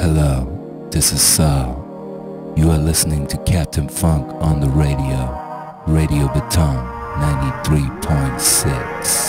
Hello, this is Sal. You are listening to Captain Funk on the radio. Radio Baton 93.6.